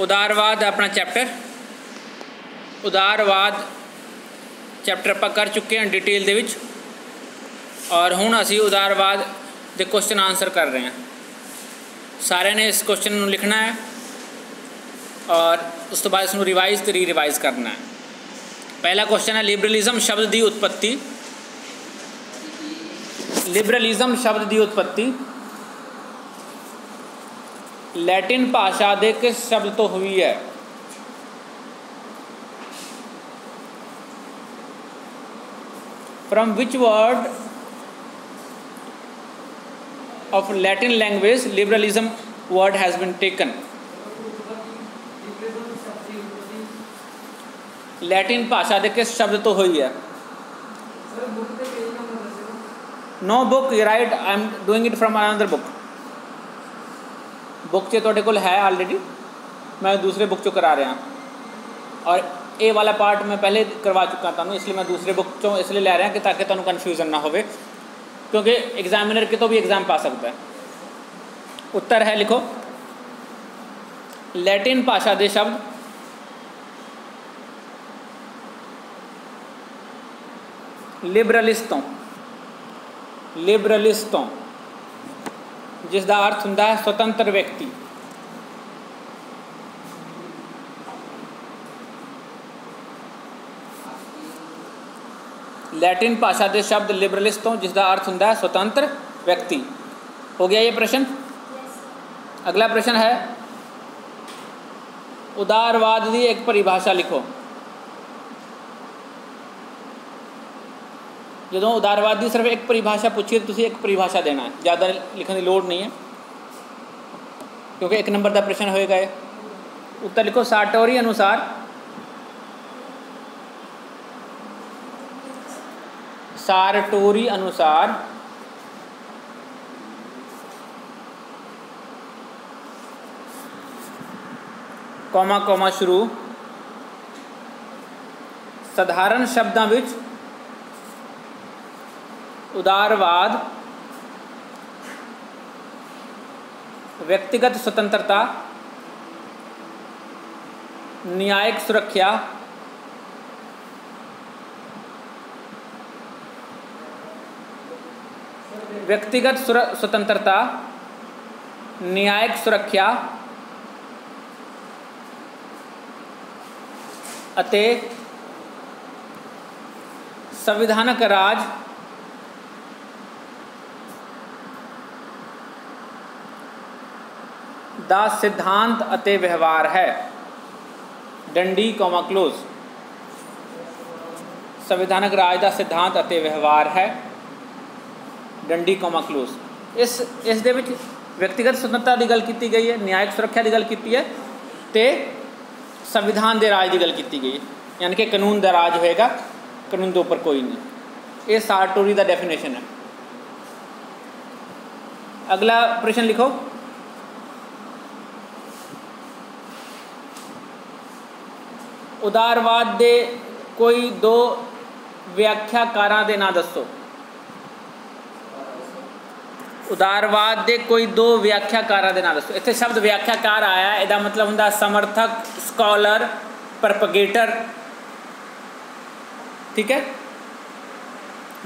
ਉਦਾਰਵਾਦ ਆਪਣਾ chapter ਉਦਾਰਵਾਦ chapter ਆਪਾਂ ਕਰ ਚੁੱਕੇ ਹਾਂ ਡਿਟੇਲ ਦੇ ਵਿੱਚ। ਔਰ ਹੁਣ ਅਸੀਂ ਉਦਾਰਵਾਦ ਦੇ ਕੁਐਸਚਨ ਆਨਸਰ ਕਰ ਰਹੇ ਹਾਂ। ਸਾਰਿਆਂ ਨੇ ਇਸ ਕੁਐਸਚਨ ਨੂੰ ਲਿਖਣਾ ਹੈ। ਔਰ ਉਸ ਤੋਂ ਬਾਅਦ ਇਸ ਨੂੰ ਰਿਵਾਈਜ਼ ਤੇ ਰੀਰਿਵਾਈਜ਼ ਕਰਨਾ ਹੈ। ਪਹਿਲਾ ਕੁਐਸਚਨ ਹੈ ਲਿਬਰਲਿਜ਼ਮ ਸ਼ਬਦ ਦੀ ਉਤਪਤੀ। ਲਿਬਰਲਿਜ਼ਮ ਸ਼ਬਦ ਦੀ ਉਤਪਤੀ। लैटिन भाषा के किस शब्द तो हुई है? From which word of Latin language liberalism word has been taken Latin भाषा के किस शब्द तो हुई है? No book right I am doing it from another book book से ਤੁਹਾਡੇ ਕੋਲ ਹੈ ਆਲਰੇਡੀ ਮੈਂ ਦੂਸਰੇ ਬੁੱਕ ਚੋਂ ਕਰਾ ਰਿਹਾ ਔਰ ਇਹ ਵਾਲਾ ਪਾਰਟ ਮੈਂ ਪਹਿਲੇ ਕਰਵਾ ਚੁੱਕਾ ਤੁਹਾਨੂੰ ਇਸ ਲਈ ਮੈਂ ਦੂਸਰੇ ਬੁੱਕ ਚੋਂ ਇਸ ਲਈ ਲੈ ਰਿਹਾ ਕਿ ਤਾਂ ਕਿ ਤੁਹਾਨੂੰ ਕਨਫਿਊਜ਼ਨ ਨਾ ਹੋਵੇ ਕਿਉਂਕਿ ਐਗਜ਼ਾਮੀਨਰ ਕਿਤੋਂ ਵੀ ਐਗਜ਼ਾਮ ਪਾ ਸਕਦਾ ਹੈ ਉੱਤਰ ਹੈ ਲਿਖੋ ਲੈਟਿਨ ਭਾਸ਼ਾ ਦੇ ਸ਼ਬਦ ਲਿਬਰਲਿਸਟ ਤੋਂ ਲਿਬਰਲਿਸਟ ਤੋਂ जिसका अर्थ हों स्वतंत्र व्यक्ति। लैटिन भाषा के शब्द लिबरलिस तो जिसका अर्थ हों स्वतंत्र व्यक्ति। हो गया ये प्रश्न? अगला प्रश्न है, उदारवाद की एक परिभाषा लिखो। जो उदारवाद की सिर्फ एक परिभाषा पूछी तो एक परिभाषा देना है ज़्यादा लिखने की लड़ नहीं है क्योंकि एक नंबर का प्रश्न होएगा उत्तर लिखो साटोरी अनुसार सारटोरी अनुसार कौमा कौमा शुरू ਸਧਾਰਨ ਸ਼ਬਦਾਂ ਵਿੱਚ उदारवाद व्यक्तिगत स्वतंत्रता न्यायिक सुरक्षा व्यक्तिगत स्वतंत्रता न्यायिक सुरक्षा संविधानक राज ਦਾ ਸਿਧਾਂਤ ਅਤੇ ਵਿਵਹਾਰ ਹੈ। ਡੰਡੀ ਕੋਮਾ ਕਲੋਜ਼ ਸੰਵਿਧਾਨਕ ਰਾਜ ਦਾ ਸਿਧਾਂਤ ਅਤੇ ਵਿਵਹਾਰ ਹੈ। ਡੰਡੀ ਕੋਮਾ ਕਲੋਜ਼ ਇਸ ਇਸ ਦੇ ਵਿੱਚ ਵਿਅਕਤੀਗਤ ਸੁਤੰਤਰਤਾ ਦੀ ਗੱਲ ਕੀਤੀ ਗਈ ਹੈ, ਨਿਆਇਕ ਸੁਰੱਖਿਆ ਦੀ ਗੱਲ ਕੀਤੀ ਹੈ ਤੇ ਸੰਵਿਧਾਨ ਦੇ ਰਾਜ ਦੀ ਗੱਲ ਕੀਤੀ ਗਈ ਹੈ। ਯਾਨੀ ਕਿ ਕਾਨੂੰਨ ਦਾ ਰਾਜ ਹੋਏਗਾ, ਕਾਨੂੰਨ ਦੇ ਉੱਪਰ ਕੋਈ ਨਹੀਂ। ਇਹ ਸਾਰਟੋਰੀ ਦਾ ਡੈਫੀਨੇਸ਼ਨ ਹੈ। ਅਗਲਾ ਪ੍ਰਸ਼ਨ ਲਿਖੋ। ਉਦਾਰਵਾਦ ਦੇ ਕੋਈ ਦੋ ਵਿਆਖਿਆਕਾਰਾਂ ਦੇ ਨਾਂ ਦੱਸੋ। ਉਦਾਰਵਾਦ ਦੇ ਕੋਈ ਦੋ ਵਿਆਖਿਆਕਾਰਾਂ ਦੇ ਨਾਂ ਦੱਸੋ। ਇੱਥੇ ਸ਼ਬਦ ਵਿਆਖਿਆਕਾਰ ਆਇਆ, ਇਹਦਾ ਮਤਲਬ ਹੁੰਦਾ ਸਮਰਥਕ, ਸਕਾਲਰ, ਪ੍ਰੋਪਗੇਟਰ। ਠੀਕ ਹੈ?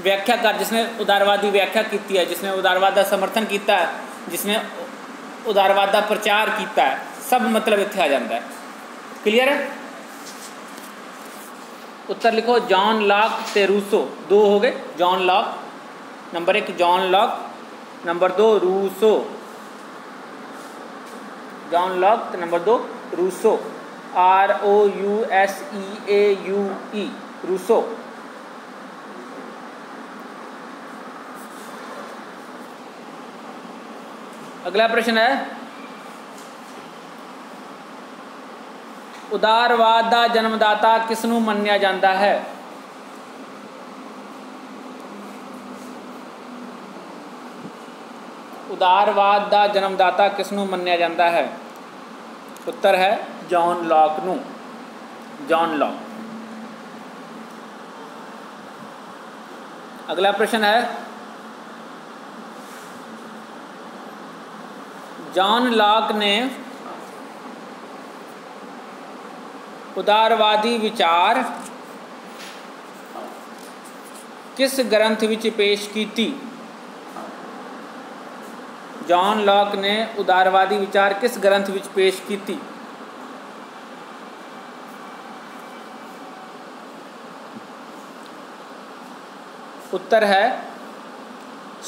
ਵਿਆਖਿਆਕਾਰ ਜਿਸਨੇ ਉਦਾਰਵਾਦ ਦੀ ਵਿਆਖਿਆ ਕੀਤੀ ਹੈ, ਜਿਸਨੇ ਉਦਾਰਵਾਦ ਦਾ ਸਮਰਥਨ ਕੀਤਾ ਹੈ, ਜਿਸਨੇ ਉਦਾਰਵਾਦ ਦਾ ਪ੍ਰਚਾਰ ਕੀਤਾ ਹੈ, ਸਭ ਮਤਲਬ ਇੱਥੇ ਆ ਜਾਂਦਾ ਹੈ। ਕਲੀਅਰ ਹੈ? उत्तर लिखो, जॉन लॉक ते रूसो। दो हो गए, जॉन लॉक। नंबर एक, जॉन लॉक। नंबर दो, रूसो। जॉन लॉक नंबर दो, Rousseau. R O U S E A U E, Rousseau. अगला प्रश्न है ਉਦਾਰਵਾਦ ਦਾ ਜਨਮਦਾਤਾ ਕਿਸ ਨੂੰ ਮੰਨਿਆ ਜਾਂਦਾ ਹੈ? ਉਦਾਰਵਾਦ ਦਾ ਜਨਮਦਾਤਾ ਕਿਸ ਨੂੰ ਮੰਨਿਆ ਜਾਂਦਾ ਹੈ? ਉੱਤਰ ਹੈ ਜੌਨ ਲੌਕ ਨੂੰ। John Locke. ਅਗਲਾ ਪ੍ਰਸ਼ਨ ਹੈ, ਜੌਨ ਲੌਕ ਨੇ ਉਦਾਰਵਾਦੀ ਵਿਚਾਰ ਕਿਸ ਗ੍ਰੰਥ ਵਿੱਚ ਪੇਸ਼ ਕੀਤੀ ਜੌਨ ਲਾਕ ਨੇ ਉਦਾਰਵਾਦੀ ਵਿਚਾਰ ਕਿਸ ਗ੍ਰੰਥ ਵਿੱਚ ਪੇਸ਼ ਕੀਤੀ ਉੱਤਰ ਹੈ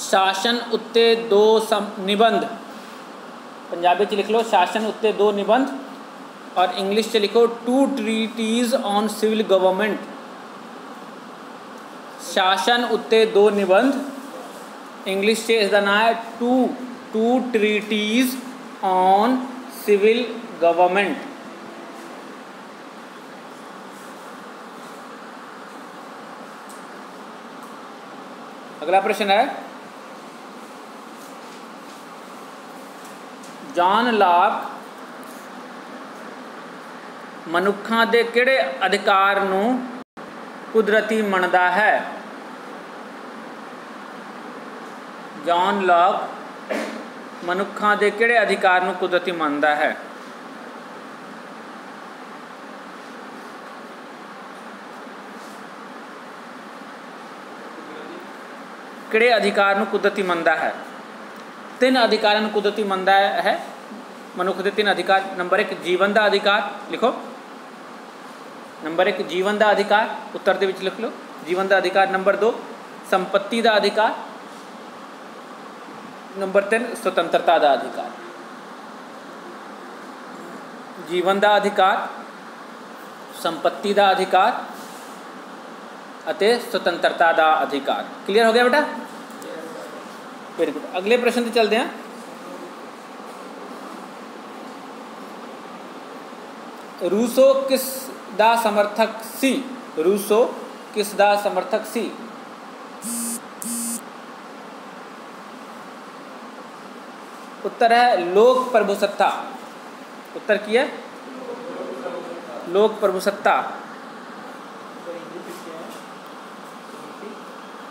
ਸ਼ਾਸਨ ਉੱਤੇ ਦੋ ਨਿਬੰਧ ਪੰਜਾਬੀ ਚ ਲਿਖ ਲਓ ਸ਼ਾਸਨ ਉੱਤੇ ਦੋ ਨਿਬੰਧ और इंग्लिश से लिखो two treatises on civil government शासन उत्ते दो निबंध। इंग्लिश से इसका नाम है two two treatises on civil government अगला प्रश्न है जॉन लॉक ਮਨੁੱਖਾਂ ਦੇ ਕਿਹੜੇ ਅਧਿਕਾਰ ਨੂੰ ਕੁਦਰਤੀ ਮੰਨਦਾ ਹੈ? ਜੌਨ ਲਾਕ ਮਨੁੱਖਾਂ ਦੇ ਕਿਹੜੇ ਅਧਿਕਾਰ ਨੂੰ ਕੁਦਰਤੀ ਮੰਨਦਾ ਹੈ? ਕਿਹੜੇ ਅਧਿਕਾਰ ਨੂੰ ਕੁਦਰਤੀ ਮੰਨਦਾ ਹੈ? ਤਿੰਨ ਅਧਿਕਾਰਾਂ ਨੂੰ ਕੁਦਰਤੀ ਮੰਨਦਾ ਹੈ। ਮਨੁੱਖ ਦੇ ਤਿੰਨ ਅਧਿਕਾਰ, ਨੰਬਰ 1 ਜੀਵਨ ਦਾ ਅਧਿਕਾਰ, ਲਿਖੋ। ਨੰਬਰ 1 ਜੀਵਨ ਦਾ ਅਧਿਕਾਰ ਉੱਤਰ ਦੇ ਵਿੱਚ ਲਿਖ ਲਓ ਜੀਵਨ ਦਾ ਅਧਿਕਾਰ ਨੰਬਰ 2 ਸੰਪਤੀ ਦਾ ਅਧਿਕਾਰ ਨੰਬਰ 3 ਸੁਤੰਤਰਤਾ ਦਾ ਅਧਿਕਾਰ ਜੀਵਨ ਦਾ ਅਧਿਕਾਰ ਸੰਪਤੀ ਦਾ ਅਧਿਕਾਰ ਅਤੇ ਸੁਤੰਤਰਤਾ ਦਾ ਅਧਿਕਾਰ ਕਲੀਅਰ ਹੋ ਗਿਆ ਬੇਟਾ ਵੈਰੀ ਗੁੱਡ ਅਗਲੇ ਪ੍ਰਸ਼ਨ ਤੇ ਚੱਲਦੇ ਹਾਂ ਰੂਸੋ ਕਿਸ दा समर्थक सी, रूसो किस दा समर्थक सी? उत्तर है लोक प्रभुसत्ता। उत्तर की है? लोक प्रभुसत्ता।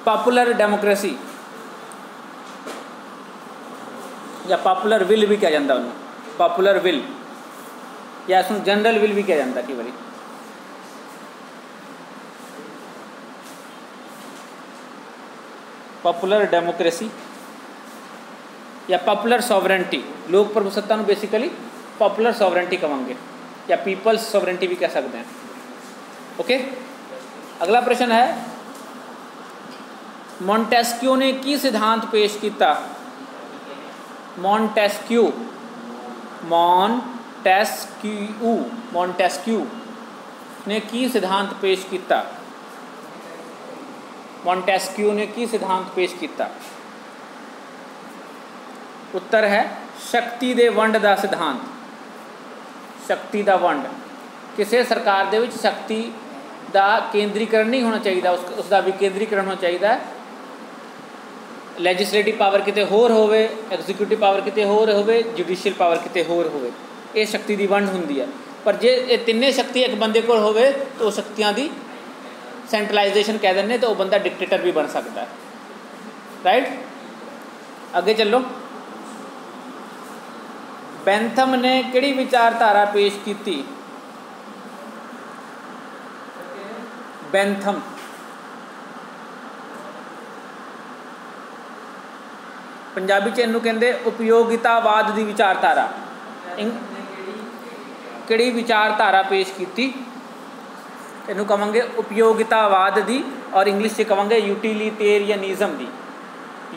Popular democracy. या पॉपुलर विल भी क्या जानता उन्हें। Popular will. या इसमें जनरल विल भी क्या जानता कि भाई। पॉपुलर डेमोक्रेसी या पॉपुलर सॉवरेंटी लोक प्रभुसत्ता बेसिकली पॉपुलर सॉवरेंटी कहेंगे या पीपल्स सॉवरेंटी भी कह सकते हैं। ओके अगला प्रश्न है मॉन्टेस्क्यू ने की सिद्धांत पेश किया मॉन्टेस्क्यू मॉन्टेस्क्यू मॉन्टेस्क्यू ने की सिद्धांत पेश किया ਮੌਂਟੈਸਕਿਊ ਨੇ ਕੀ ਸਿਧਾਂਤ ਪੇਸ਼ ਕੀਤਾ ਉੱਤਰ ਹੈ ਸ਼ਕਤੀ ਦੇ ਵੰਡ ਦਾ ਸਿਧਾਂਤ ਸ਼ਕਤੀ ਦਾ ਵੰਡ ਕਿਸੇ ਸਰਕਾਰ ਦੇ ਵਿੱਚ ਸ਼ਕਤੀ ਦਾ ਕੇਂਦਰੀਕਰਨ ਨਹੀਂ ਹੋਣਾ ਚਾਹੀਦਾ ਉਸ ਉਸ ਦਾ ਵੀ ਕੇਂਦਰੀਕਰਨ ਹੋਣਾ ਚਾਹੀਦਾ ਲੈਜਿਸਲੇਟਿਵ ਪਾਵਰ ਕਿਤੇ ਹੋਰ ਹੋਵੇ ਐਗਜ਼ੀਕਿਊਟਿਵ ਪਾਵਰ ਕਿਤੇ ਹੋਰ ਹੋਵੇ ਜੁਡੀਸ਼ੀਅਲ ਪਾਵਰ ਕਿਤੇ ਹੋਰ ਹੋਵੇ ਇਹ ਸ਼ਕਤੀ ਦੀ ਵੰਡ ਹੁੰਦੀ ਹੈ ਪਰ ਜੇ ਇਹ ਤਿੰਨੇ ਸ਼ਕਤੀ ਇੱਕ ਬੰਦੇ ਕੋਲ ਹੋਵੇ ਤਾਂ ਉਹ ਸ਼ਕਤੀਆਂ ਦੀ ਸੈਂਟਰਲਾਈਜੇਸ਼ਨ ਕਹਿ ਦਿੰਦੇ ਤਾਂ ਉਹ ਬੰਦਾ ਡਿਕਟੇਟਰ ਵੀ ਬਣ ਸਕਦਾ ਹੈ। ਰਾਈਟ ਅੱਗੇ ਚੱਲੋ। ਬੈਂਥਮ ਨੇ ਕਿਹੜੀ ਵਿਚਾਰਧਾਰਾ ਪੇਸ਼ ਕੀਤੀ? ਬੈਂਥਮ ਪੰਜਾਬੀ ਚ ਇਹਨੂੰ ਕਹਿੰਦੇ ਉਪਯੋਗਿਤਾਵਾਦ ਦੀ ਵਿਚਾਰਧਾਰਾ। ਕਿਹੜੀ ਵਿਚਾਰਧਾਰਾ ਪੇਸ਼ ਕੀਤੀ? तेनू कहोंगे उपयोगितावाद की और इंग्लिश से कहोंगे utilitarianism the.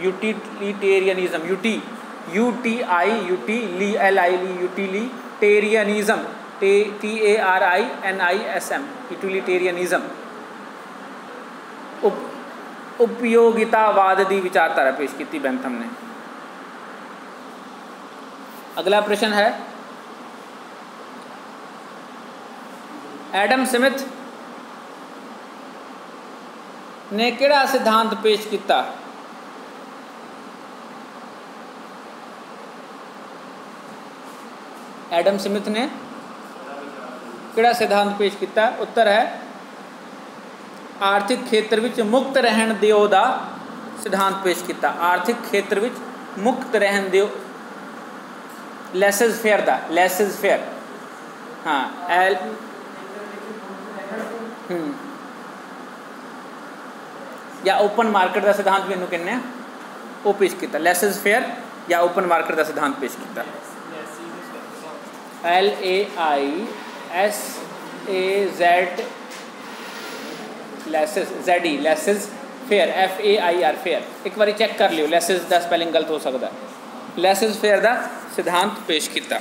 Utilitarianism, UT U T I U T Lee, L, I, ली, यूटिलिटेरियनिज्म, टे, T, A, R, I, N, I, S, M, utilitarianism. उप, उपयोगितावाद दी विचारधारा पेश की बैंथम ने। अगला प्रश्न है, एडम स्मिथ ਨੇ ਕਿਹੜਾ ਸਿਧਾਂਤ ਪੇਸ਼ ਕੀਤਾ? ਐਡਮ ਸਮਿਥ ਨੇ ਕਿਹੜਾ ਸਿਧਾਂਤ ਪੇਸ਼ ਕੀਤਾ? ਉੱਤਰ ਹੈ, ਆਰਥਿਕ ਖੇਤਰ ਵਿੱਚ ਮੁਕਤ ਰਹਿਣ ਦਿਓ ਦਾ ਸਿਧਾਂਤ ਪੇਸ਼ ਕੀਤਾ। ਆਰਥਿਕ ਖੇਤਰ ਵਿੱਚ ਮੁਕਤ ਰਹਿਣ ਦਿਓ। ਲੈਸਸ ਫੇਅਰ ਦਾ, ਲੈਸਸ ਫੇਅਰ। ਹਾਂ, ਐਲ ਹੂੰ। ਜਾਂ ਓਪਨ ਮਾਰਕੀਟ ਦਾ ਸਿਧਾਂਤ ਵੀ ਇਹਨੂੰ ਕਹਿੰਦੇ ਆ। ਉਹ ਪੇਸ਼ ਕੀਤਾ। ਲੈਸ ਇਜ਼ ਫੇਅਰ ਜਾਂ ਓਪਨ ਮਾਰਕੀਟ ਦਾ ਸਿਧਾਂਤ ਪੇਸ਼ ਕੀਤਾ। L A I S A Z laissez Z E laissez faire F A I R faire ਇੱਕ ਵਾਰੀ ਚੈੱਕ ਕਰ ਲਿਓ। ਲੈਸਸ ਦਾ ਸਪੈਲਿੰਗ ਗਲਤ ਹੋ ਸਕਦਾ ਲੈਸਸ ਫੇਅਰ ਦਾ ਸਿਧਾਂਤ ਪੇਸ਼ ਕੀਤਾ।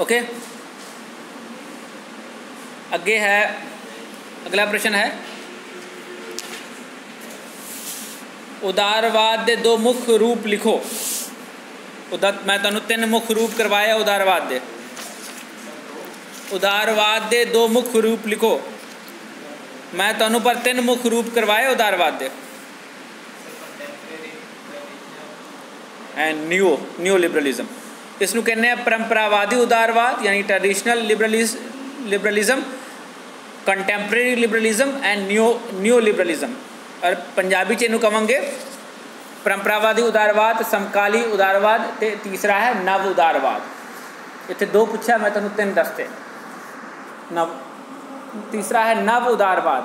ਓਕੇ ਅੱਗੇ ਹੈ, ਅਗਲਾ ਪ੍ਰਸ਼ਨ ਹੈ ਉਦਾਰਵਾਦ ਦੇ ਦੋ ਮੁੱਖ ਰੂਪ ਲਿਖੋ ਉਹਦਾ ਮੈਂ ਤੁਹਾਨੂੰ ਤਿੰਨ ਮੁੱਖ ਰੂਪ ਕਰਵਾਇਆ ਉਦਾਰਵਾਦ ਦੇ ਉਦਾਰਵਾਦ ਦੇ ਦੋ ਮੁੱਖ ਰੂਪ ਲਿਖੋ ਮੈਂ ਤੁਹਾਨੂੰ ਪਰ ਤਿੰਨ ਮੁੱਖ ਰੂਪ ਕਰਵਾਏ ਉਦਾਰਵਾਦ ਦੇ ਐਂਡ ਨਿਊ ਨਿਊ ਲਿਬਰਲਿਜ਼ਮ ਇਸ ਨੂੰ ਕਹਿੰਦੇ ਆ ਪਰੰਪਰਾਵਾਦੀ ਉਦਾਰਵਾਦ ਯਾਨੀ traditional liberalism contemporary liberalism and new new liberalism ਔਰ ਪੰਜਾਬੀ ਚ ਇਹਨੂੰ ਕਵਾਂਗੇ ਪਰੰਪਰਾਵਾਦੀ ਉਦਾਰਵਾਦ, ਸਮਕਾਲੀ ਉਦਾਰਵਾਦ ਤੇ ਤੀਸਰਾ ਹੈ ਨਵ ਉਦਾਰਵਾਦ। ਇੱਥੇ ਦੋ ਪੁੱਛਿਆ, ਮੈਂ ਤੁਹਾਨੂੰ ਤਿੰਨ ਦੱਸ ਦੱਸਤੇ। ਨਵ, ਤੀਸਰਾ ਹੈ ਨਵ ਉਦਾਰਵਾਦ।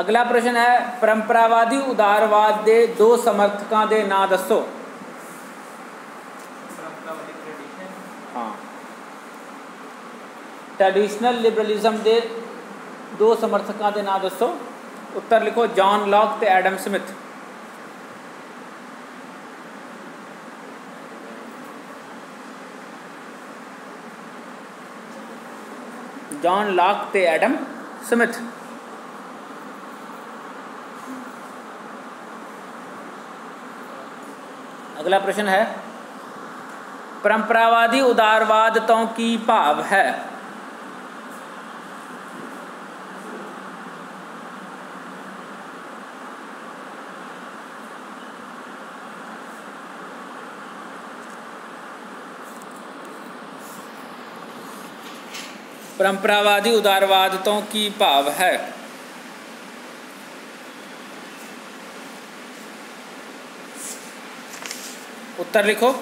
ਅਗਲਾ ਪ੍ਰਸ਼ਨ ਹੈ ਪਰੰਪਰਾਵਾਦੀ ਉਦਾਰਵਾਦ ਦੇ ਦੋ ਸਮਰਥਕਾਂ ਦੇ ਨਾਂ ਦੱਸੋ। ਟ੍ਰੈਡੀਸ਼ਨਲ ਲਿਬਰਲਿਜ਼ਮ ਦੇ ਦੋ ਸਮਰਥਕਾਂ ਦੇ ਨਾਂ ਦੱਸੋ ਉੱਤਰ ਲਿਖੋ ਜੌਨ ਲੌਕ ਤੇ ਐਡਮ ਸਮਿਥ ਜੌਨ ਲਾਕ ਤੇ ਐਡਮ ਸਮਿਥ ਅਗਲਾ ਪ੍ਰਸ਼ਨ ਹੈ ਪਰੰਪਰਾਵਾਦੀ ਉਦਾਰਵਾਦ ਤੋਂ ਕੀ ਭਾਵ ਪਰੰਪਰਾਵਾਦੀ ਉਦਾਰਵਾਦ ਤੋਂ ਕੀ ਭਾਵ ਹੈ? ਉੱਤਰ ਲਿਖੋ।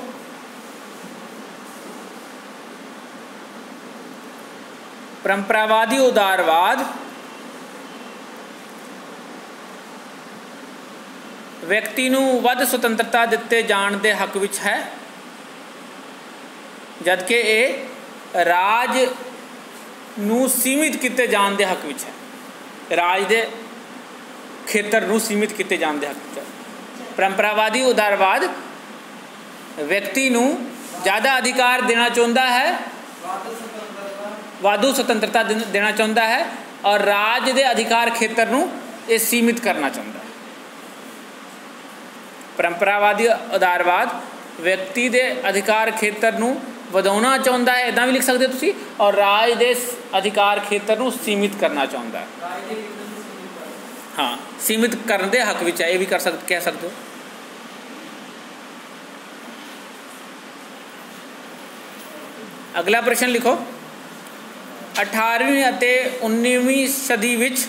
ਪਰੰਪਰਾਵਾਦੀ ਉਦਾਰਵਾਦ ਵਿਅਕਤੀ ਨੂੰ ਵੱਧ ਸੁਤੰਤਰਤਾ ਦਿੱਤੇ ਜਾਣ ਦੇ ਹੱਕ ਵਿੱਚ ਹੈ, ਜਦਕਿ ਇਹ ਰਾਜ ਨੂੰ ਸੀਮਿਤ ਕੀਤੇ ਜਾਣ ਦੇ ਹੱਕ ਵਿੱਚ ਹੈ। ਰਾਜ ਦੇ ਖੇਤਰ ਨੂੰ ਸੀਮਿਤ ਕੀਤੇ ਜਾਣ ਦੇ ਹੱਕ ਵਿੱਚ ਹੈ। ਪਰੰਪਰਾਵਾਦੀ ਉਦਾਰਵਾਦ ਵਿਅਕਤੀ ਨੂੰ ਜ਼ਿਆਦਾ ਅਧਿਕਾਰ ਦੇਣਾ ਚਾਹੁੰਦਾ ਹੈ, ਵਾਧੂ ਸੁਤੰਤਰਤਾ ਦੇਣਾ ਚਾਹੁੰਦਾ ਹੈ ਔਰ ਰਾਜ ਦੇ ਅਧਿਕਾਰ ਖੇਤਰ ਨੂੰ ਇਹ ਸੀਮਿਤ ਕਰਨਾ ਚਾਹੁੰਦਾ ਹੈ। ਪਰੰਪਰਾਵਾਦੀ ਉਦਾਰਵਾਦ ਵਿਅਕਤੀ ਦੇ ਅਧਿਕਾਰ ਖੇਤਰ ਨੂੰ ਵਧਾਉਣਾ ਚਾਹੁੰਦਾ ਹੈ ਇਦਾਂ ਵੀ ਲਿਖ ਸਕਦੇ ਹੋ ਤੁਸੀਂ? ਔਰ ਰਾਜ ਦੇ ਅਧਿਕਾਰ ਖੇਤਰ ਨੂੰ ਸੀਮਿਤ ਕਰਨਾ ਚਾਹੁੰਦਾ ਹੈ। ਹਾਂ ਸੀਮਿਤ ਕਰਨ ਦੇ ਹੱਕ ਵਿੱਚ ਹੈ ਇਹ ਵੀ ਕਰ ਸਕਦੇ ਕਹਿ ਸਕਦੇ ਹੋ? ਅਗਲਾ ਪ੍ਰਸ਼ਨ ਲਿਖੋ। 18ਵੀਂ ਅਤੇ 19ਵੀਂ ਸਦੀ ਵਿੱਚ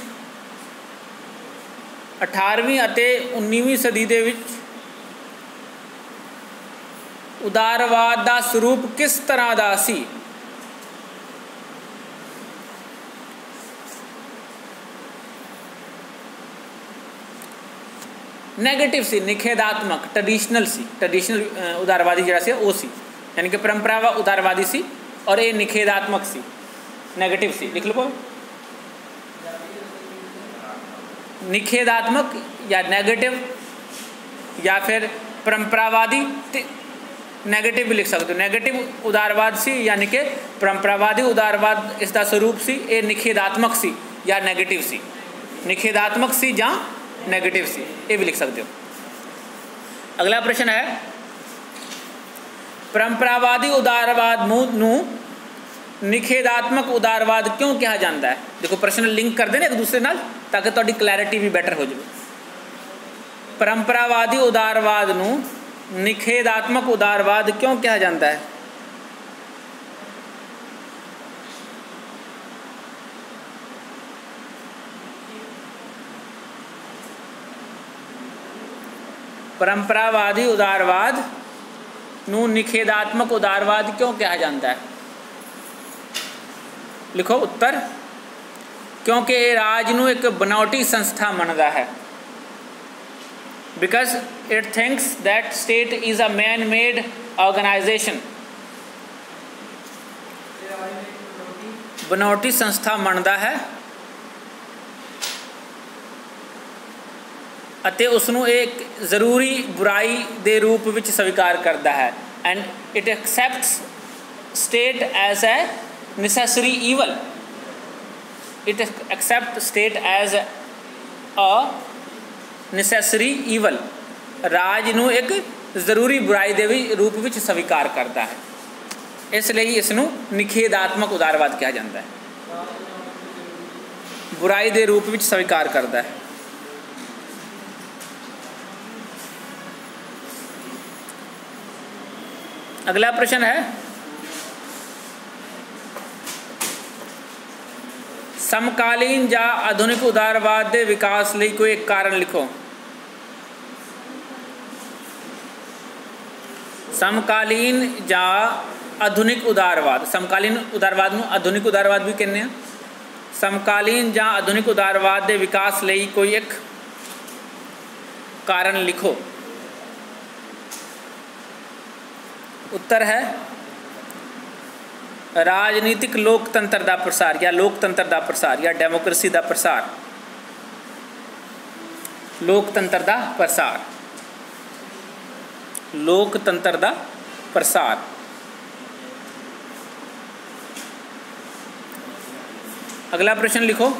18ਵੀਂ ਅਤੇ 19ਵੀਂ ਸਦੀ ਦੇ ਵਿੱਚ ਉਦਾਰਵਾਦ ਦਾ ਸਰੂਪ ਕਿਸ ਤਰ੍ਹਾਂ ਦਾ ਸੀ ਨੈਗੇਟਿਵ ਸੀ ਨਿਖੇਧਾਤਮਕ ਟ੍ਰੈਡੀਸ਼ਨਲ ਸੀ ਟ੍ਰੈਡੀਸ਼ਨਲ ਉਦਾਰਵਾਦੀ ਜਿਹੜਾ ਸੀ ਉਹ ਸੀ ਯਾਨੀ ਕਿ ਪਰੰਪਰਾਵਾ ਉਦਾਰਵਾਦੀ ਸੀ ਔਰ ਇਹ ਨਿਖੇਧਾਤਮਕ ਸੀ ਨੈਗੇਟਿਵ ਸੀ ਲਿਖ ਲਓ ਨਿਖੇਧਾਤਮਕ ਜਾਂ ਨੈਗੇਟਿਵ ਜਾਂ ਫਿਰ ਪਰੰਪਰਾਵਾਦੀ ਤੇ ਨੈਗੇਟਿਵ ਵੀ ਲਿਖ ਸਕਦੇ ਹੋ ਨੈਗੇਟਿਵ ਉਦਾਰਵਾਦ ਸੀ ਯਾਨੀ ਕਿ ਪਰੰਪਰਾਵਾਦੀ ਉਦਾਰਵਾਦ ਇਸ ਦਾ ਸਰੂਪ ਸੀ ਇਹ ਨਿਖੇਧਾਤਮਕ ਸੀ ਜਾਂ ਨੈਗੇਟਿਵ ਸੀ ਨਿਖੇਧਾਤਮਕ ਸੀ ਜਾਂ ਨੈਗੇਟਿਵ ਸੀ ਇਹ ਵੀ ਲਿਖ ਸਕਦੇ ਹੋ ਅਗਲਾ ਪ੍ਰਸ਼ਨ ਹੈ ਪਰੰਪਰਾਵਾਦੀ ਉਦਾਰਵਾਦ ਨੂੰ ਨਿਖੇਧਾਤਮਕ ਉਦਾਰਵਾਦ ਕਿਉਂ ਕਿਹਾ ਜਾਂਦਾ ਹੈ ਦੇਖੋ ਪ੍ਰਸ਼ਨ ਲਿੰਕ ਕਰਦੇ ਨੇ ਇੱਕ ਦੂਸਰੇ ਨਾਲ ਤਾਂ ਕਿ ਤੁਹਾਡੀ ਕਲੈਰਿਟੀ ਵੀ ਬੈਟਰ ਹੋ ਜਾਵੇ ਪਰੰਪਰਾਵਾਦੀ ਉਦਾਰਵਾਦ ਨੂੰ निखेधात्मक उदारवाद क्यों कहा जाता है? परंपरावादी उदारवाद नू निखेधात्मक उदारवाद क्यों कहा जाता है? लिखो उत्तर, क्योंकि राज एक बनावटी संस्था मनता है। Because it thinks that state is a man made organization ਬਨਾਵਟੀ ਸੰਸਥਾ ਮੰਨਦਾ ਹੈ ਅਤੇ ਉਸ ਨੂੰ ਇੱਕ ਜ਼ਰੂਰੀ ਬੁਰਾਈ ਦੇ ਰੂਪ ਵਿੱਚ ਸਵੀਕਾਰ ਕਰਦਾ ਹੈ and it accepts state as a necessary evil it accept state as a necessary evil ਰਾਜ ਨੂੰ ਇੱਕ ਜ਼ਰੂਰੀ ਬੁਰਾਈ ਦੇ ਵੀ ਰੂਪ ਵਿੱਚ ਸਵੀਕਾਰ ਕਰਦਾ ਹੈ। ਇਸ ਲਈ ਇਸ ਨੂੰ ਨਿਖੇਧਾਤਮਕ ਉਦਾਰਵਾਦ ਕਿਹਾ ਜਾਂਦਾ ਹੈ। ਬੁਰਾਈ ਦੇ ਰੂਪ ਵਿੱਚ ਸਵੀਕਾਰ ਕਰਦਾ ਹੈ। ਅਗਲਾ ਪ੍ਰਸ਼ਨ ਹੈ ਸਮਕਾਲੀਨ ਜਾਂ ਆਧੁਨਿਕ ਉਦਾਰਵਾਦ ਦੇ ਵਿਕਾਸ ਲਈ ਕੋਈ ਇੱਕ ਕਾਰਨ ਲਿਖੋ ਸਮਕਾਲੀਨ ਜਾਂ ਆਧੁਨਿਕ ਉਦਾਰਵਾਦ ਸਮਕਾਲੀਨ ਉਦਾਰਵਾਦ ਨੂੰ ਆਧੁਨਿਕ ਉਦਾਰਵਾਦ ਵੀ ਕਹਿੰਦੇ ਆ ਸਮਕਾਲੀਨ ਜਾਂ ਆਧੁਨਿਕ ਉਦਾਰਵਾਦ ਦੇ ਵਿਕਾਸ ਲਈ ਕੋਈ ਇੱਕ ਕਾਰਨ ਲਿਖੋ ਉੱਤਰ ਹੈ ਰਾਜਨੀਤਿਕ ਲੋਕਤੰਤਰ ਦਾ ਪ੍ਰਸਾਰ ਜਾਂ ਲੋਕਤੰਤਰ ਦਾ ਪ੍ਰਸਾਰ ਜਾਂ ਡੈਮੋਕ੍ਰੇਸੀ ਦਾ ਪ੍ਰਸਾਰ ਲੋਕਤੰਤਰ ਦਾ ਪ੍ਰਸਾਰ ਲੋਕਤੰਤਰ ਦਾ ਪ੍ਰਸਾਰ ਅਗਲਾ ਪ੍ਰਸ਼ਨ ਲਿਖੋ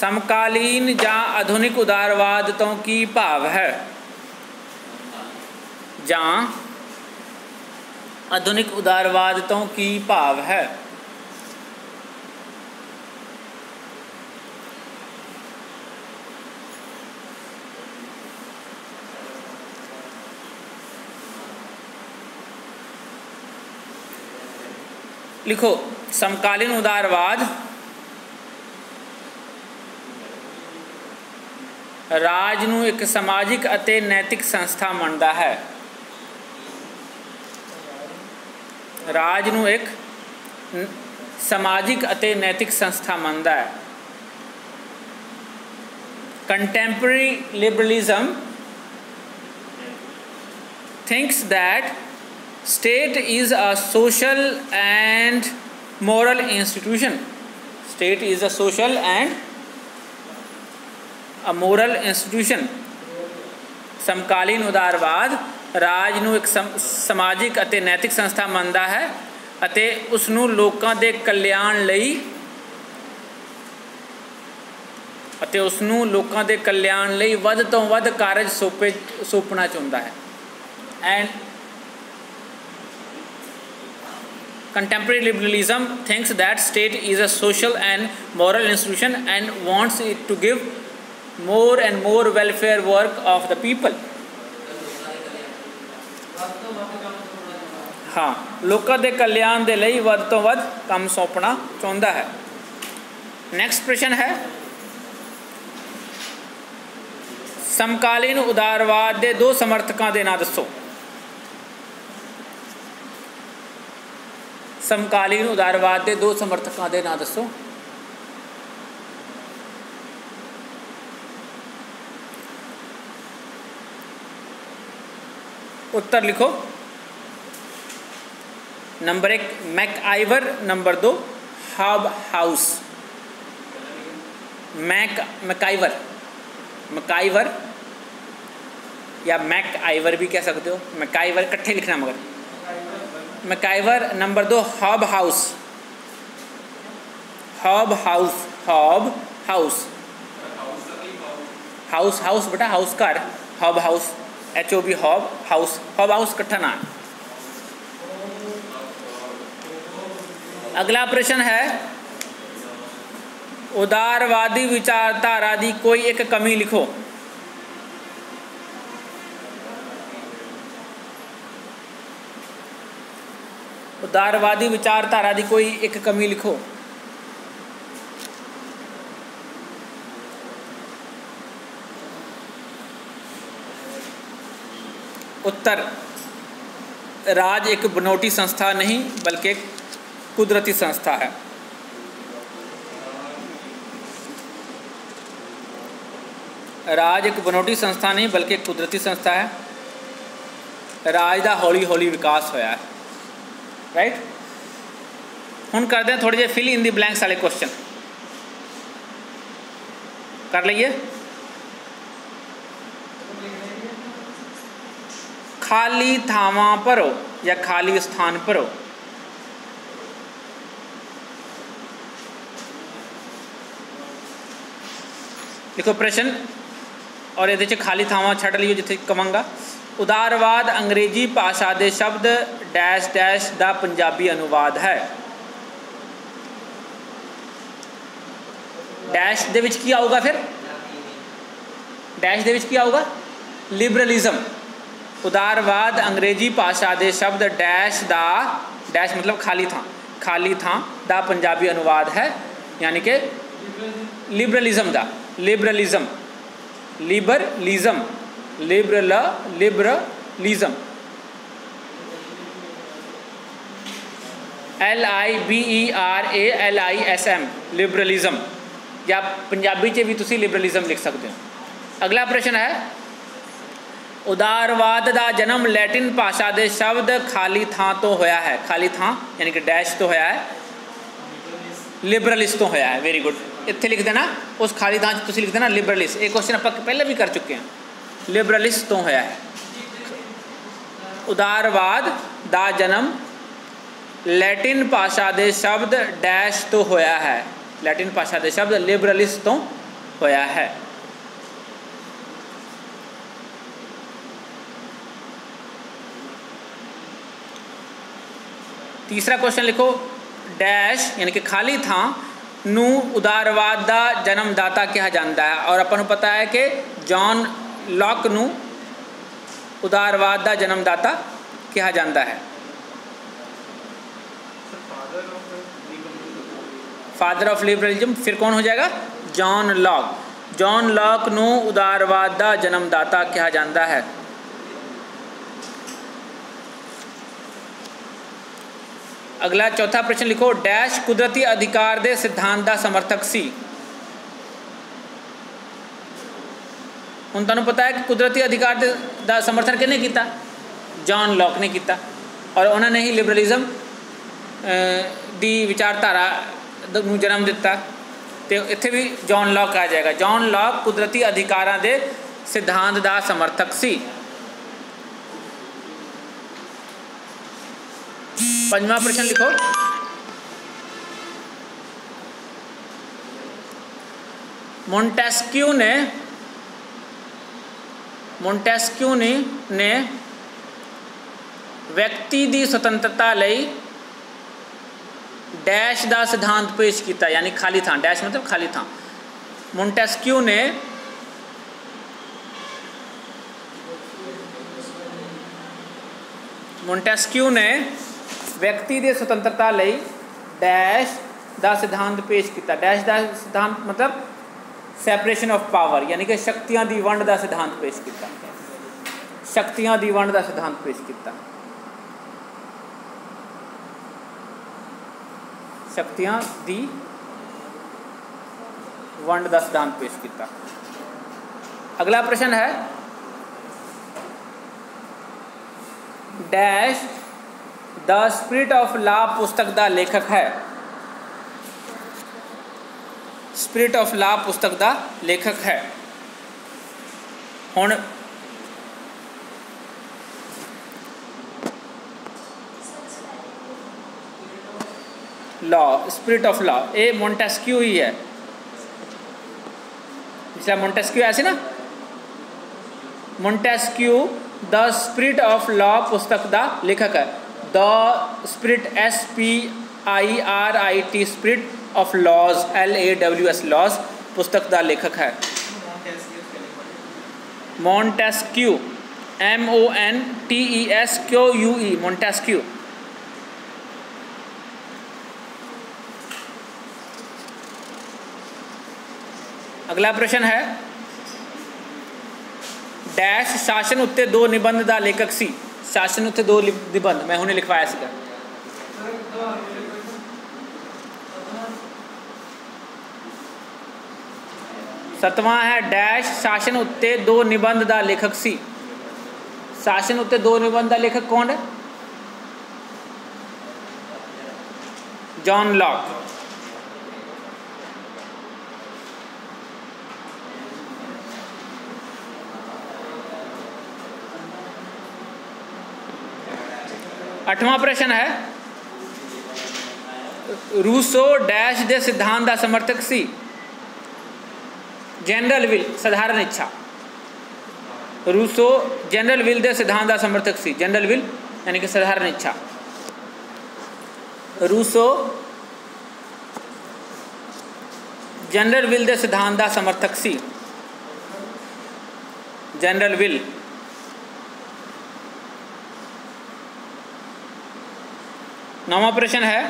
ਸਮਕਾਲੀਨ ਜਾਂ ਆਧੁਨਿਕ ਉਦਾਰਵਾਦ ਤੋਂ ਕੀ ਭਾਵ ਹੈ ਜਾਂ ਆਧੁਨਿਕ ਉਦਾਰਵਾਦ ਤੋਂ ਕੀ ਭਾਵ ਹੈ ਲਿਖੋ ਸਮਕਾਲੀਨ ਉਦਾਰਵਾਦ ਰਾਜ ਨੂੰ ਇੱਕ ਸਮਾਜਿਕ ਅਤੇ ਨੈਤਿਕ ਸੰਸਥਾ ਮੰਨਦਾ ਹੈ ਰਾਜ ਨੂੰ ਇੱਕ ਸਮਾਜਿਕ ਅਤੇ ਨੈਤਿਕ ਸੰਸਥਾ ਮੰਨਦਾ ਹੈ contemporary liberalism thinks that state is a social and moral institution state is a social and a moral institution ਸਮਕਾਲੀਨ ਉਦਾਰਵਾਦ ਰਾਜ ਨੂੰ ਇੱਕ ਸਮਾਜਿਕ ਅਤੇ ਨੈਤਿਕ ਸੰਸਥਾ ਮੰਨਦਾ ਹੈ ਅਤੇ ਉਸ ਨੂੰ ਲੋਕਾਂ ਦੇ ਕਲਿਆਣ ਲਈ ਅਤੇ ਉਸ ਨੂੰ ਲੋਕਾਂ ਦੇ ਕਲਿਆਣ ਲਈ ਵੱਧ ਤੋਂ ਵੱਧ ਕਾਰਜ ਸੌਪੇ ਸੌਪਣਾ ਚਾਹੁੰਦਾ ਹੈ and contemporary liberalism thinks that state is a social and moral institution and wants it to give more and more welfare work of the people ਹਾਂ, ਲੋਕਾਂ ਦੇ ਕਲਿਆਣ ਦੇ ਲਈ ਵੱਧ ਤੋਂ ਵੱਧ ਕੰਮ ਸੌਂਪਣਾ ਚਾਹੁੰਦਾ ਹੈ। ਨੈਕਸਟ ਪ੍ਰਸ਼ਨ ਹੈ, ਸਮਕਾਲੀਨ ਉਦਾਰਵਾਦ ਦੇ ਦੋ ਸਮਰਥਕਾਂ ਦੇ ਨਾਂ ਦੱਸੋ। ਸਮਕਾਲੀਨ ਉਦਾਰਵਾਦ ਦੇ ਦੋ ਸਮਰਥਕਾਂ ਦੇ ਨਾਂ ਦੱਸੋ। ਉੱਤਰ ਲਿਖੋ। नंबर एक, मैक आइवर, नंबर दो, Hobhouse. Mac MacIver MacIver या मैक आइवर भी कह सकते हो। मकाइवर इकट्ठे लिखना मगर। मकाइवर नंबर दो, Hobhouse. Hobhouse Hobhouse. House house बेटा, house car. Hobhouse H O B Hobhouse. Hobhouse इकट्ठा ना। अगला प्रश्न है, उदारवादी विचारधारा की कोई एक कमी लिखो। उदारवादी विचारधारा की कोई एक कमी लिखो। उत्तर, राज एक बनोटी संस्था नहीं, बल्कि एक कुदरती संस्था है ਰਾਜ ਇੱਕ ਬਨੋਟੀ ਸੰਸਥਾ ਨਹੀਂ ਬਲਕਿ ਇੱਕ ਕੁਦਰਤੀ ਸੰਸਥਾ ਹੈ ਰਾਜ ਦਾ ਹੌਲੀ ਹੌਲੀ ਵਿਕਾਸ ਹੋਇਆ ਹੈ ਰਾਈਟ ਹੁਣ ਕਰਦੇ ਹਾਂ ਥੋੜੇ ਜਿਹਾ ਫਿਲ ਇਨ ਦੀ ਬਲੈਂਕਸ ਵਾਲੇ ਕੁਐਸਚਨ ਕਰ ਲਈਏ ਖਾਲੀ ਥਾਵਾਂ ਭਰੋ ਜਾਂ ਖਾਲੀ ਸਥਾਨ ਭਰੋ लिखो प्रश्न और ये खाली थावा छड़ लियो जिथे कवांगा उदारवाद अंग्रेज़ी भाषा के शब्द डैश डैश का पंजाबी अनुवाद है। डैश दे विच की आऊगा फिर? डैश दे विच की आऊगा लिबरलिज्म। उदारवाद अंग्रेज़ी भाषा के शब्द डैश का डैश मतलब खाली थां खाली थां का पंजाबी अनुवाद है यानी कि लिबरलिज्म। का ਦਾ liberalism liberalism liberal liberalism L I B E R A L I S M liberalism या पंजाबी च भी तुम लिबरलिज्म लिख सकते हो अगला प्रश्न है उदारवाद का जन्म लैटिन भाषा के शब्द खाली थां तो होया है खाली थां यानी कि डैश तो होया है लिबरलिस्ट तो होया है वेरी गुड ਇੱਥੇ ਲਿਖ ਦੇਣਾ ਉਸ ਖਾਲੀ ਥਾਂ 'ਚ ਤੁਸੀਂ ਲਿਖ ਦੇਣਾ ਲਿਬਰਲਿਸਟ ਇਹ ਕੁਐਸਚਨ ਆਪਾਂ ਪਹਿਲਾਂ ਵੀ ਕਰ ਚੁੱਕੇ ਹਾਂ ਲਿਬਰਲਿਸਟ ਤੋਂ ਹੋਇਆ ਹੈ ਉਦਾਰਵਾਦ ਦਾ ਜਨਮ ਲੈਟਿਨ ਭਾਸ਼ਾ ਦੇ ਸ਼ਬਦ ਡੈਸ਼ ਤੋਂ ਹੋਇਆ ਹੈ ਲੈਟਿਨ ਭਾਸ਼ਾ ਦੇ ਸ਼ਬਦ ਲਿਬਰਲਿਸਟ ਤੋਂ ਹੋਇਆ ਹੈ तीसरा क्वेश्चन लिखो डैश यानी कि खाली था नू उदारवाद का जन्मदाता कहा जाता है। और अपन पता है कि जॉन लॉक न उदारवाद का जन्मदाता कहा जाता है। फादर ऑफ़ लिबरलिज्म फिर कौन हो जाएगा? John Locke. जॉन लॉक न उदारवाद का जन्मदाता कहा जाता है। ਅਗਲਾ ਚੌਥਾ ਪ੍ਰਸ਼ਨ ਲਿਖੋ, ਡੈਸ਼ ਕੁਦਰਤੀ ਅਧਿਕਾਰ ਦੇ ਸਿਧਾਂਤ ਦਾ ਸਮਰਥਕ ਸੀ। ਹੁਣ ਤੁਹਾਨੂੰ ਪਤਾ ਹੈ ਕਿ ਕੁਦਰਤੀ ਅਧਿਕਾਰ ਦੇ ਦਾ ਸਮਰਥਨ ਕਿਹਨੇ ਕੀਤਾ? ਜੌਨ ਲੌਕ ਨੇ ਕੀਤਾ। ਔਰ ਉਹਨਾਂ ਨੇ ਹੀ ਲਿਬਰਲਿਜ਼ਮ ਦੀ ਵਿਚਾਰਧਾਰਾ ਨੂੰ ਜਨਮ ਦਿੱਤਾ। ਤੇ ਇੱਥੇ ਵੀ ਜੌਨ ਲੌਕ ਆ ਜਾਏਗਾ। ਜੌਨ ਲੌਕ ਕੁਦਰਤੀ ਅਧਿਕਾਰਾਂ ਦੇ ਸਿਧਾਂਤ ਦਾ ਸਮਰਥਕ ਸੀ। पंजवा प्रश्न लिखो। मोन्टेस्क्यू ने मोन्टेस्क्यू ने ने व्यक्ति की स्वतंत्रता ਲਈ डैश का सिद्धांत पेश किया यानी खाली था, डैश मतलब खाली था। मोन्टेस्क्यू ने मोन्टेस्क्यू ने ਵਿਅਕਤੀ ਦੇ ਸੁਤੰਤਰਤਾ ਲਈ ਡੈਸ਼ ਦਾ ਸਿਧਾਂਤ ਪੇਸ਼ ਕੀਤਾ ਡੈਸ਼ ਦਾ ਸਿਧਾਂਤ ਮਤਲਬ ਸੈਪਰੇਸ਼ਨ ਆਫ ਪਾਵਰ ਯਾਨੀ ਕਿ ਸ਼ਕਤੀਆਂ ਦੀ ਵੰਡ ਦਾ ਸਿਧਾਂਤ ਪੇਸ਼ ਕੀਤਾ ਸ਼ਕਤੀਆਂ ਦੀ ਵੰਡ ਦਾ ਸਿਧਾਂਤ ਪੇਸ਼ ਕੀਤਾ ਸ਼ਕਤੀਆਂ ਦੀ ਵੰਡ ਦਾ ਸਿਧਾਂਤ ਪੇਸ਼ ਕੀਤਾ ਅਗਲਾ ਪ੍ਰਸ਼ਨ ਹੈ dash the spirit of law पुस्तक का लेखक है। स्पिरिट ऑफ़ ला पुस्तक का लेखक है। हूँ लॉ, स्पिरिट ऑफ़ लॉ ये मोन्टेस्क्यू ही है। पिछला मोन्टेस्क्यू ऐसे ना? Montesquieu the spirit of law पुस्तक का लेखक है। The spirit, S P I R I T, spirit of laws, L A W S laws, पुस्तक का लेखक है। Montesquieu, M O N T E S Q U E, Montesquieu. अगला प्रश्न है। डैश शासन उत्ते दो निबंध का लेखक सी। ਸ਼ਾਸਨ ਉੱਤੇ ਦੋ ਨਿਬੰਧ ਮੈਂ ਹੁਣੇ ਲਿਖਵਾਇਆ ਸੀਗਾ ਸਤਵਾਂ ਹੈ ਡੈਸ਼ ਸ਼ਾਸਨ ਉੱਤੇ ਦੋ ਨਿਬੰਧ ਦਾ ਲੇਖਕ ਸੀ ਸ਼ਾਸਨ ਉੱਤੇ ਦੋ ਨਿਬੰਧ ਦਾ ਲੇਖਕ ਕੌਣ ਹੈ ਜੌਨ ਲੌਕ अठवां प्रश्न है। रूसो डैश दे सिद्धांत का समर्थक सी। जनरल विल, साधारण इच्छा। रूसो जनरल विल दे सिद्धांत का समर्थक सी, जनरल विल, यानी कि साधारण इच्छा। रूसो जनरल विल दे सिद्धांत का समर्थक सी। जनरल विल नवा प्रश्न है।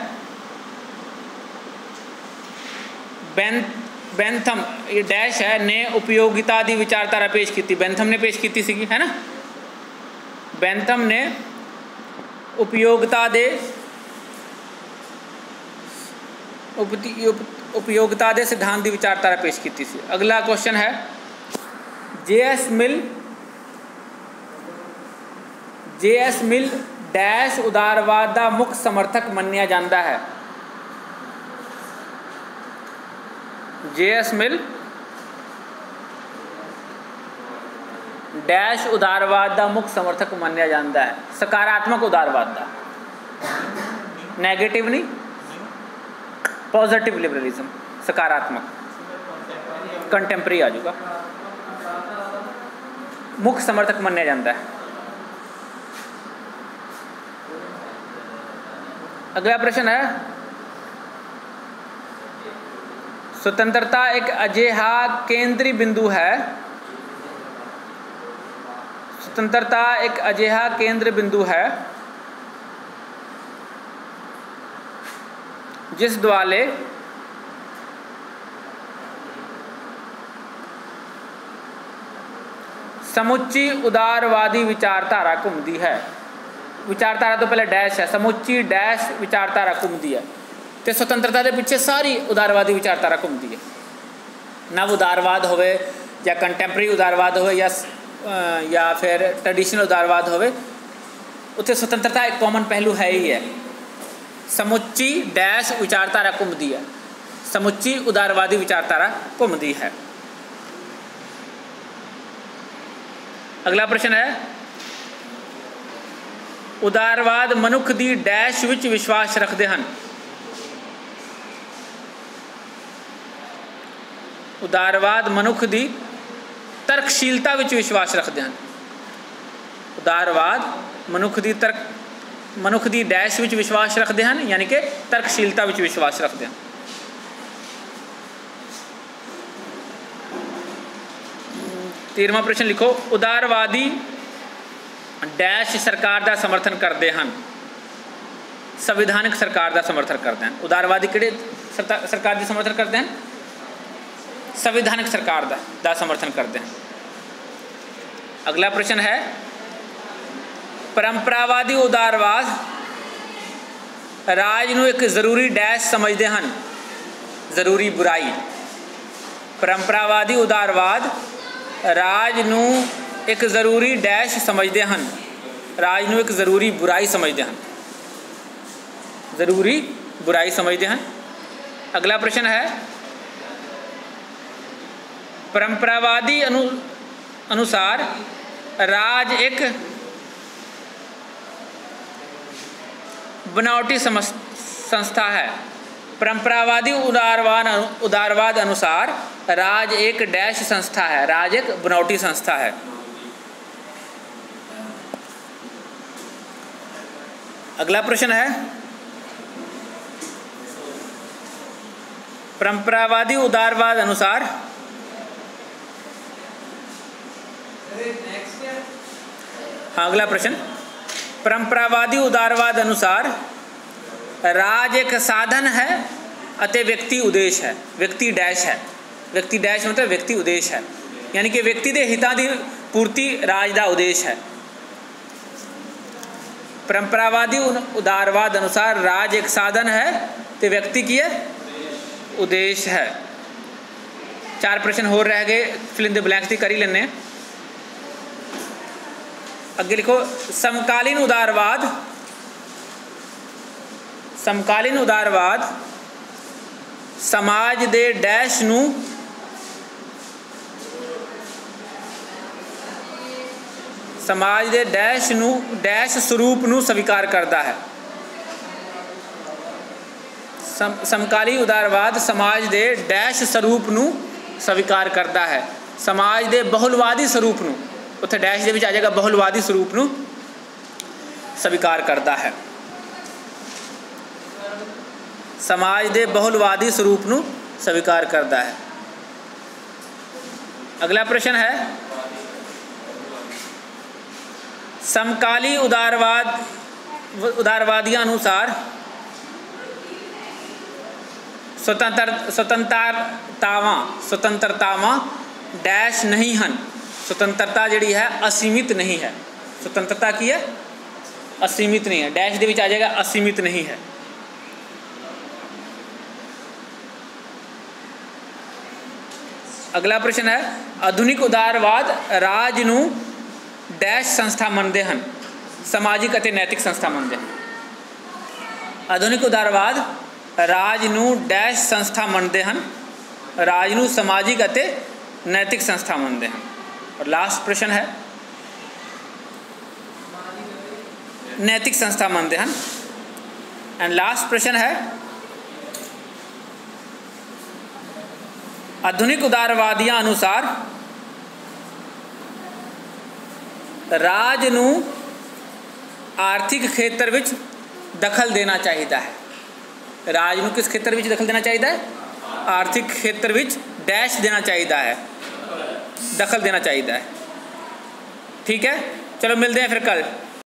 बेंथम, ये डैश है, ने उपयोगिता दी विचारधारा पेश की थी। बेंथम ने पेश की थी सी है ना? बेंथम ने उपयोगिता दे उपयोगिता दे सिद्धांत की विचारधारा पेश की सी। अगला क्वेश्चन है J S Mill J S Mill dash उदारवाद का मुख्य समर्थक मनिया जाता है। जे एस मिल, डैश उदारवाद का मुख्य समर्थक मनिया जाता है। सकारात्मक उदारवाद का नैगेटिव नहीं, पॉजिटिव लिबरलिज्म, सकारात्मक। कंटेम्प्री आ मुख्य समर्थक मनिया जाता है। अगला प्रश्न है। स्वतंत्रता एक अजेहा केंद्रीय बिंदु है। स्वतंत्रता एक अजेहा केंद्र बिंदु है। जिस द्वाले समुची उदारवादी विचारधारा घूमती है। विचारधारा तो पहले डैश है समुची डैश विचारधारा घूमती है। तो स्वतंत्रता के पिछे सारी उदारवादी विचारधारा घूमती है। नव उदारवाद हो कंटैंपरी उदारवाद हो या या फिर ट्रेडिशनल उदारवाद हो स्वतंत्रता एक कॉमन पहलू है ही है। समुची डैश विचारधारा घूमती है। समुची उदारवादी विचारधारा घूमती है। अगला प्रश्न है ਉਦਾਰਵਾਦ ਮਨੁੱਖ ਦੀ ਡੈਸ਼ ਵਿੱਚ ਵਿਸ਼ਵਾਸ ਰੱਖਦੇ ਹਨ। ਉਦਾਰਵਾਦ ਮਨੁੱਖ ਦੀ ਤਰਕਸ਼ੀਲਤਾ ਵਿੱਚ ਵਿਸ਼ਵਾਸ ਰੱਖਦੇ ਹਨ। ਉਦਾਰਵਾਦ ਮਨੁੱਖ ਦੀ ਤਰਕ, ਮਨੁੱਖ ਦੀ ਡੈਸ਼ ਵਿੱਚ ਵਿਸ਼ਵਾਸ ਰੱਖਦੇ ਹਨ, ਯਾਨੀ ਕਿ ਤਰਕਸ਼ੀਲਤਾ ਵਿੱਚ ਵਿਸ਼ਵਾਸ ਰੱਖਦੇ ਹਨ। ਤੀਰਵਾਂ ਪ੍ਰਸ਼ਨ ਲਿਖੋ, ਉਦਾਰਵਾਦੀ ਡੈਸ਼ ਸਰਕਾਰ ਦਾ ਸਮਰਥਨ ਕਰਦੇ ਹਨ। ਸੰਵਿਧਾਨਕ ਸਰਕਾਰ ਦਾ ਸਮਰਥਨ ਕਰਦੇ ਹਨ। ਉਦਾਰਵਾਦੀ ਕਿਹੜੇ ਸਰਕਾਰ ਦੀ ਸਮਰਥਨ ਕਰਦੇ ਹਨ? ਸੰਵਿਧਾਨਕ ਸਰਕਾਰ ਦਾ ਦਾ ਸਮਰਥਨ ਕਰਦੇ ਹਨ। ਅਗਲਾ ਪ੍ਰਸ਼ਨ ਹੈ, ਪਰੰਪਰਾਵਾਦੀ ਉਦਾਰਵਾਦ ਰਾਜ ਨੂੰ ਇੱਕ ਜ਼ਰੂਰੀ ਡੈਸ਼ ਸਮਝਦੇ ਹਨ। ਜ਼ਰੂਰੀ ਬੁਰਾਈ। ਪਰੰਪਰਾਵਾਦੀ ਉਦਾਰਵਾਦ ਰਾਜ ਨੂੰ ਇੱਕ ਜ਼ਰੂਰੀ ਡੈਸ਼ ਸਮਝਦੇ ਹਨ ਰਾਜ ਨੂੰ ਇੱਕ ਜ਼ਰੂਰੀ ਬੁਰਾਈ ਸਮਝਦੇ ਹਨ ਜ਼ਰੂਰੀ ਬੁਰਾਈ ਸਮਝਦੇ ਹਨ ਅਗਲਾ ਪ੍ਰਸ਼ਨ ਹੈ ਪਰੰਪਰਾਵਾਦੀ ਅਨੁ ਅਨੁਸਾਰ ਰਾਜ ਇੱਕ बनावटी संस्था है परंपरावादी उदारवाद उदारवाद अनुसार राज एक डैश संस्था है राज एक बनावटी संस्था है अगला प्रश्न है। परंपरावादी उदारवाद अनुसार हाँ अगला प्रश्न। परंपरावादी उदारवाद अनुसार राज एक साधन है अतः व्यक्ति उद्देश्य है, व्यक्ति डैश है। व्यक्ति डैश मतलब व्यक्ति उद्देश्य है। यानी कि व्यक्ति के हिता की पूर्ति राज का उद्देश्य है। परंपरावादी उदारवाद अनुसार राज एक साधन है तो व्यक्ति की है उद्देश्य है। चार प्रश्न हो रह गए फिल द ब्लैंक्स दी करी लेने। अगे लिखो, समकालीन उदारवाद। समकालीन उदारवाद, समाज दे डैश ਨੂੰ ਸਮਾਜ ਦੇ ਡੈਸ਼ ਨੂੰ, ਡੈਸ਼ ਸਰੂਪ ਨੂੰ ਸਵੀਕਾਰ ਕਰਦਾ ਹੈ। ਸਮਕਾਲੀ ਉਦਾਰਵਾਦ ਸਮਾਜ ਦੇ ਡੈਸ਼ ਸਰੂਪ ਨੂੰ ਸਵੀਕਾਰ ਕਰਦਾ ਹੈ। ਸਮਾਜ ਦੇ ਬਹੁਲਵਾਦੀ ਸਰੂਪ ਨੂੰ, ਉੱਥੇ ਡੈਸ਼ ਦੇ ਵਿੱਚ ਆ ਜਾਏਗਾ, ਬਹੁਲਵਾਦੀ ਸਰੂਪ ਨੂੰ ਸਵੀਕਾਰ ਕਰਦਾ ਹੈ। ਸਮਾਜ ਦੇ ਬਹੁਲਵਾਦੀ ਸਰੂਪ ਨੂੰ ਸਵੀਕਾਰ ਕਰਦਾ ਹੈ। ਅਗਲਾ ਪ੍ਰਸ਼ਨ ਹੈ समकाली उदारवाद, उदारवादियों अनुसार स्वतंत्र, स्वतंत्रतावां स्वतंत्रतावां डैश नहीं हैं स्वतंत्रता जी है, असीमित नहीं है। स्वतंत्रता की है? असीमित नहीं है। डैश के आ जाएगा, असीमित नहीं है। अगला प्रश्न है, आधुनिक उदारवाद राज न ਡੈਸ਼ ਸੰਸਥਾ ਮੰਨਦੇ ਹਨ ਸਮਾਜਿਕ ਅਤੇ ਨੈਤਿਕ ਸੰਸਥਾ ਮੰਨਦੇ ਹਨ ਆਧੁਨਿਕ ਉਦਾਰਵਾਦ ਰਾਜ ਨੂੰ ਡੈਸ਼ ਸੰਸਥਾ ਮੰਨਦੇ ਹਨ ਰਾਜ ਨੂੰ ਸਮਾਜਿਕ ਅਤੇ ਨੈਤਿਕ ਸੰਸਥਾ ਮੰਨਦੇ ਹਨ ਔਰ ਲਾਸਟ ਪ੍ਰਸ਼ਨ ਹੈ नैतिक संस्था मानते हैं एंड लास्ट प्रश्न है आधुनिक उदारवादियों अनुसार ਰਾਜ ਨੂੰ ਆਰਥਿਕ ਖੇਤਰ ਵਿੱਚ ਦਖਲ ਦੇਣਾ ਚਾਹੀਦਾ ਹੈ। ਰਾਜ ਨੂੰ ਕਿਸ ਖੇਤਰ ਵਿੱਚ ਦਖਲ ਦੇਣਾ ਚਾਹੀਦਾ ਹੈ? ਆਰਥਿਕ ਖੇਤਰ ਵਿੱਚ ਡੈਸ਼ ਦੇਣਾ ਚਾਹੀਦਾ ਹੈ। ਦਖਲ ਦੇਣਾ ਚਾਹੀਦਾ ਹੈ। ਠੀਕ ਹੈ? ਚਲੋ ਮਿਲਦੇ ਹਾਂ ਫਿਰ ਕੱਲ